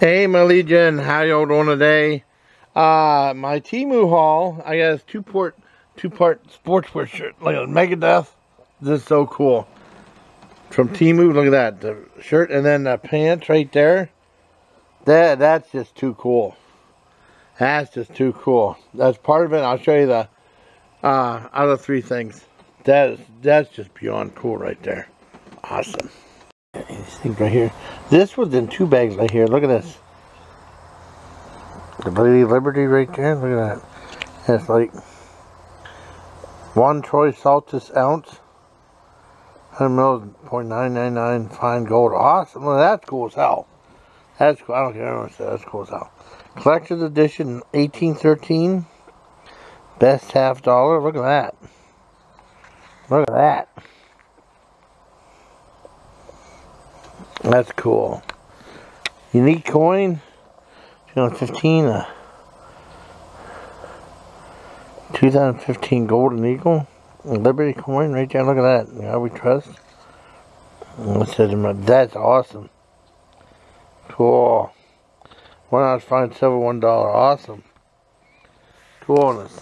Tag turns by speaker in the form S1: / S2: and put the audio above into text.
S1: Hey, my Legion, how y'all doing today? Uh, my Temu haul, I got this two-part, two-part sportswear shirt, like a Megadeth. This is so cool. From Temu, look at that, the shirt and then the pants right there. That that's just too cool. That's just too cool. That's part of it. I'll show you the uh, other three things. That is that's just beyond cool right there. Awesome. Right here. This was in two bags right here. Look at this. The Lady Liberty right there. Look at that. That's like one Troy Saltis ounce. 100 mils, 0.999 fine gold. Awesome. Well, that's cool as hell. That's cool. I don't care what That's cool as hell. Collector's edition 1813. Best half dollar. Look at that. Look at that. That's cool. Unique coin. 2015. Uh, 2015 Golden Eagle. Liberty coin right there. Look at that. Yeah, we trust. That's awesome. Cool. One ounce fine silver, one dollar. Awesome. Coolness.